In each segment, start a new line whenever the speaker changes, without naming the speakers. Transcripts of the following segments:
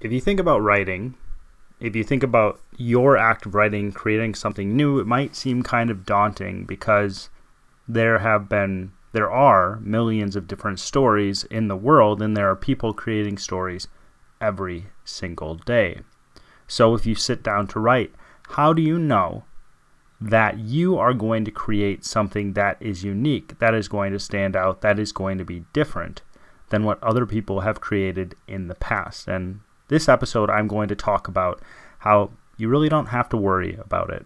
if you think about writing, if you think about your act of writing, creating something new, it might seem kind of daunting because there have been, there are millions of different stories in the world, and there are people creating stories every single day. So if you sit down to write, how do you know that you are going to create something that is unique, that is going to stand out, that is going to be different than what other people have created in the past? And this episode, I'm going to talk about how you really don't have to worry about it.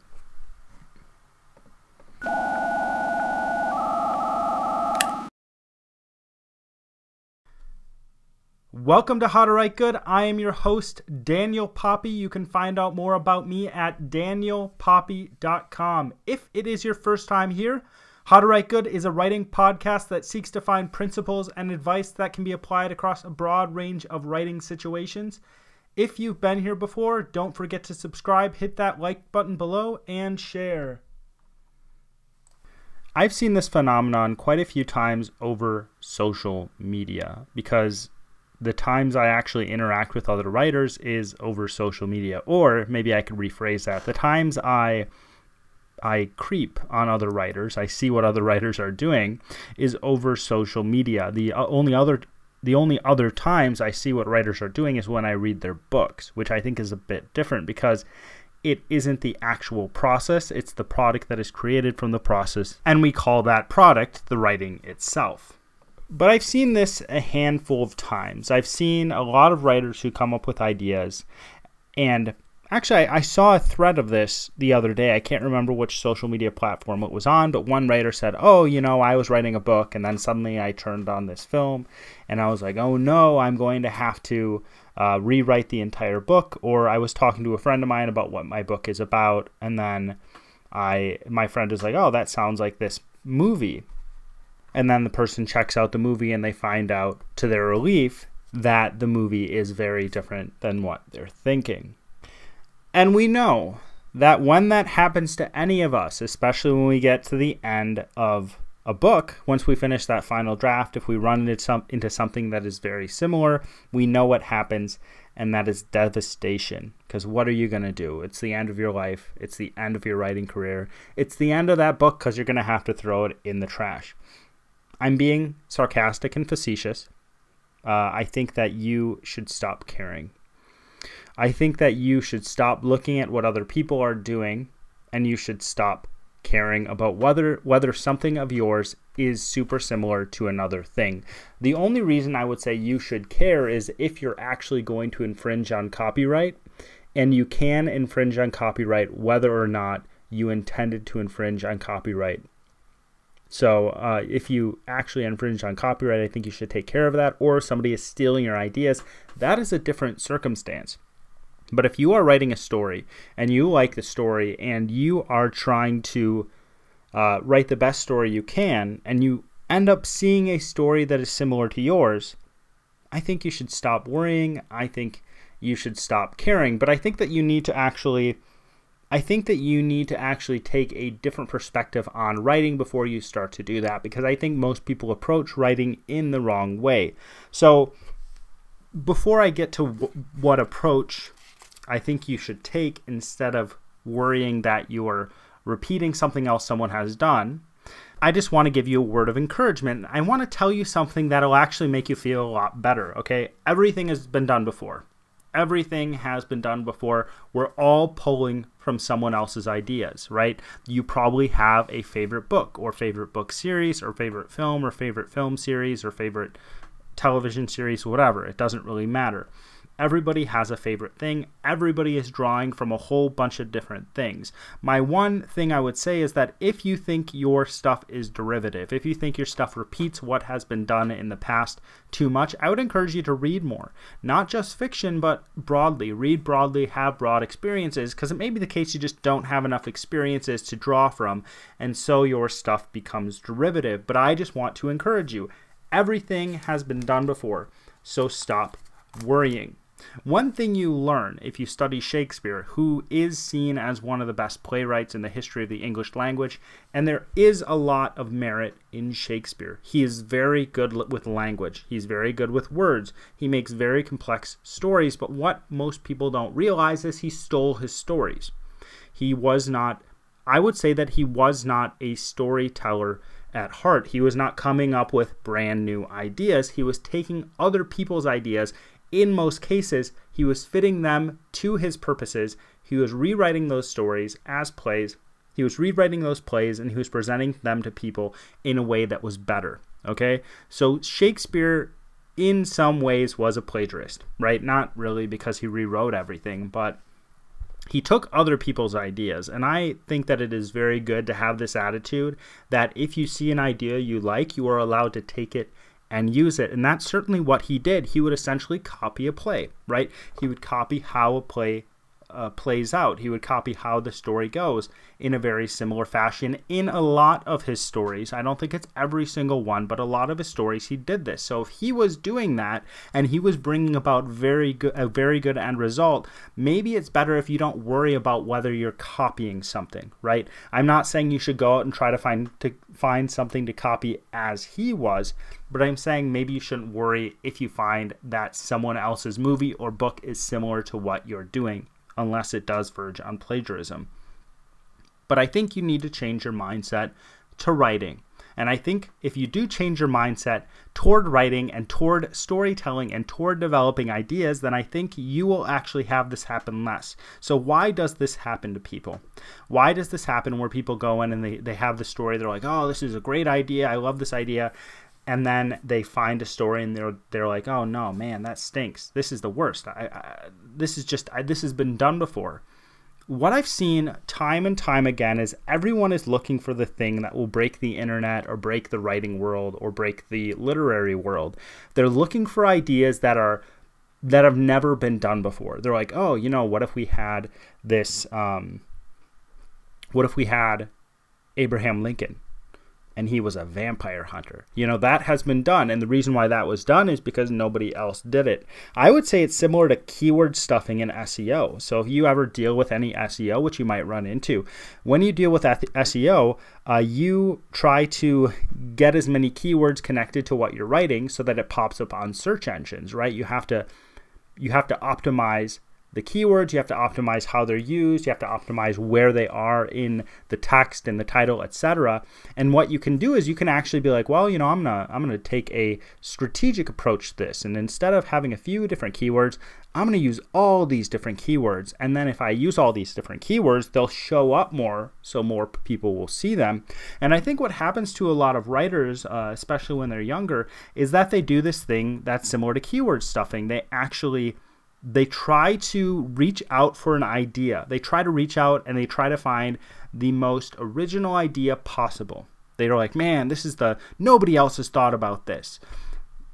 Welcome to How to Write Good. I am your host, Daniel Poppie. You can find out more about me at danielpoppie.com. If it is your first time here, how to Write Good is a writing podcast that seeks to find principles and advice that can be applied across a broad range of writing situations. If you've been here before, don't forget to subscribe, hit that like button below, and share. I've seen this phenomenon quite a few times over social media because the times I actually interact with other writers is over social media. Or maybe I could rephrase that. The times I I creep on other writers, I see what other writers are doing, is over social media. The uh, only other the only other times I see what writers are doing is when I read their books, which I think is a bit different because it isn't the actual process, it's the product that is created from the process, and we call that product the writing itself. But I've seen this a handful of times. I've seen a lot of writers who come up with ideas and Actually, I, I, saw a thread of this the other day. I can't remember which social media platform it was on, but one writer said, Oh, you know, I was writing a book, and then suddenly I turned on this film, and I was like, Oh no, I'm going to have to uh, rewrite the entire book. Or I was talking to a friend of mine about what my book is about, and then I, my friend is like, Oh, that sounds like this movie. And then the person checks out the movie, and they find out, to their relief, that the movie is very different than what they're thinking. And we know that when that happens to any of us, especially when we get to the end of a book, once we finish that final draft, if we run into, some, into something that is very similar, we know what happens, and that is devastation. Because what are you going to do? It's the end of your life, it's the end of your writing career, it's the end of that book because you're going to have to throw it in the trash. I'm being sarcastic and facetious. Uh, I think that you should stop caring I think that you should stop looking at what other people are doing and you should stop caring about whether whether something of yours is super similar to another thing. The only reason I would say you should care is if you're actually going to infringe on copyright and you can infringe on copyright whether or not you intended to infringe on copyright. So uh, if you actually infringe on copyright, I think you should take care of that. Or somebody is stealing your ideas, that is a different circumstance. But if you are writing a story and you like the story and you are trying to uh, write the best story you can and you end up seeing a story that is similar to yours, I think you should stop worrying. I think you should stop caring. But I think that you need to actually. I think that you need to actually take a different perspective on writing before you start to do that because I think most people approach writing in the wrong way. So, before I get to what approach I think you should take instead of worrying that you're repeating something else someone has done. I just want to give you a word of encouragement. I want to tell you something that'll actually make you feel a lot better, okay? Everything has been done before. Everything has been done before. We're all pulling from someone else's ideas, right? You probably have a favorite book or favorite book series or favorite film or favorite film series or favorite television series, whatever. It doesn't really matter. Everybody has a favorite thing. Everybody is drawing from a whole bunch of different things. My one thing I would say is that if you think your stuff is derivative, if you think your stuff repeats what has been done in the past too much, I would encourage you to read more. Not just fiction, but broadly. Read broadly, have broad experiences, because it may be the case you just don't have enough experiences to draw from, and so your stuff becomes derivative. But I just want to encourage you everything has been done before, so stop worrying. One thing you learn if you study Shakespeare, who is seen as one of the best playwrights in the history of the English language, and there is a lot of merit in Shakespeare. He is very good with language, he's very good with words, he makes very complex stories, but what most people don't realize is he stole his stories. He was not, I would say that he was not a storyteller at heart. He was not coming up with brand new ideas. He was taking other people's ideas. In most cases, he was fitting them to his purposes. He was rewriting those stories as plays. He was rewriting those plays and he was presenting them to people in a way that was better. Okay? So Shakespeare, in some ways, was a plagiarist, right? Not really because he rewrote everything, but he took other people's ideas and i think that it is very good to have this attitude that if you see an idea you like you are allowed to take it and use it. And that's certainly what he did. He would essentially copy a play right? He would copy how a play uh, plays out. He would copy how the story goes in a very similar fashion in a lot of his stories. I don't think it's every single one, but a lot of his stories he did this. So if he was doing that and he was bringing about very good a very good end result, maybe it's better if you don't worry about whether you're copying something, right? I'm not saying you should go out and try to find to find something to copy as he was, but I'm saying maybe you shouldn't worry if you find that someone else's movie or book is similar to what you're doing unless it does verge on plagiarism. But I think you need to change your mindset to writing. And I think if you do change your mindset toward writing and toward storytelling and toward developing ideas, then I think you will actually have this happen less. So, why does this happen to people? Why does this happen where people go in and they, they have the story? They're like, oh, this is a great idea. I love this idea and then they find a story and they're they're like, "Oh no, man, that stinks. This is the worst. I, I this is just I, this has been done before." What I've seen time and time again is everyone is looking for the thing that will break the internet or break the writing world or break the literary world. They're looking for ideas that are that have never been done before. They're like, "Oh, you know, what if we had this um what if we had Abraham Lincoln?" And he was a vampire hunter. You know, that has been done. And the reason why that was done is because nobody else did it. I would say it's similar to keyword stuffing in SEO. So if you ever deal with any SEO, which you might run into, when you deal with SEO, uh, you try to get as many keywords connected to what you're writing so that it pops up on search engines, right? You have to you have to optimize the keywords, you have to optimize how they're used, you have to optimize where they are in the text and the title, etc. And what you can do is you can actually be like, well, you know, I'm gonna I'm gonna take a strategic approach to this, and instead of having a few different keywords, I'm gonna use all these different keywords, and then if I use all these different keywords, they'll show up more, so more people will see them. And I think what happens to a lot of writers, uh, especially when they're younger, is that they do this thing that's similar to keyword stuffing. They actually they try to reach out for an idea. They try to reach out and they try to find the most original idea possible. They're like, man, this is the nobody else has thought about this.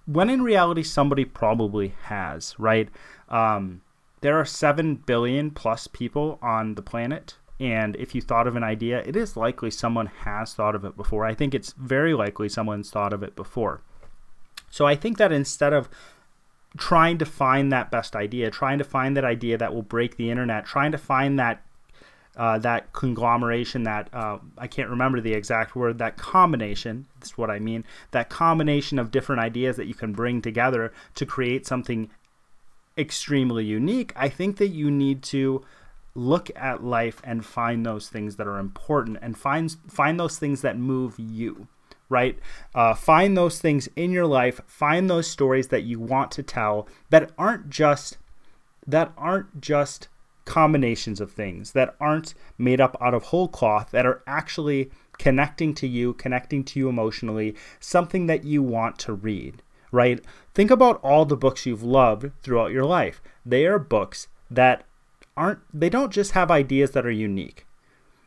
When in reality, somebody probably has, right? Um, there are 7 billion plus people on the planet. And if you thought of an idea, it is likely someone has thought of it before. I think it's very likely someone's thought of it before. So I think that instead of trying to find that best idea, trying to find that idea that will break the internet, trying to find that uh, that conglomeration, that uh, I can't remember the exact word, that combination. That's what I mean. That combination of different ideas that you can bring together to create something extremely unique. I think that you need to look at life and find those things that are important and find find those things that move you right? Uh, find those things in your life. Find those stories that you want to tell that aren't just that aren't just combinations of things that aren't made up out of whole cloth that are actually connecting to you, connecting to you emotionally, something that you want to read, right? Think about all the books you've loved throughout your life. They are books that aren't they don't just have ideas that are unique.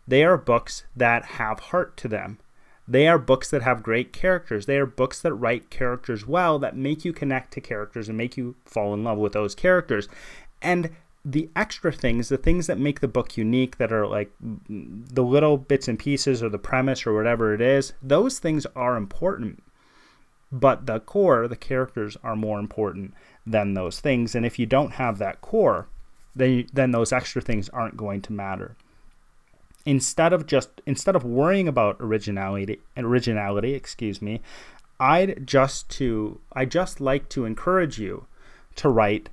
They are books that have heart to them. They are books that have great characters. They are books that write characters well, that make you connect to characters and make you fall in love with those characters. And the extra things, the things that make the book unique, that are like the little bits and pieces or the premise or whatever it is, those things are important. But the core, the characters, are more important than those things. And if you don't have that core, then then those extra things aren't going to matter. Instead of just instead of worrying about originality originality, excuse me, I'd just to I just like to encourage you to write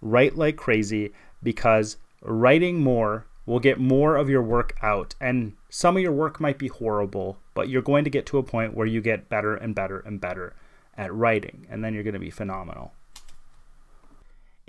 write like crazy because writing more will get more of your work out and some of your work might be horrible, but you're going to get to a point where you get better and better and better at writing and then you're going to be phenomenal.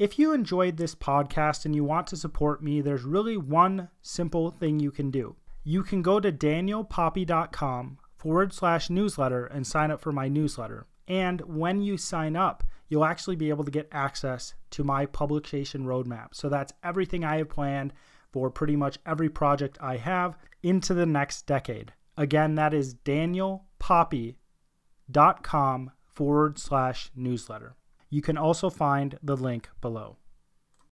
If you enjoyed this podcast and you want to support me, there's really one simple thing you can do. You can go to danielpoppie.com forward slash newsletter and sign up for my newsletter. And when you sign up, you'll actually be able to get access to my publication roadmap. So that's everything I have planned for pretty much every project I have into the next decade. Again, that is danielpoppie.com forward slash newsletter. You can also find the link below.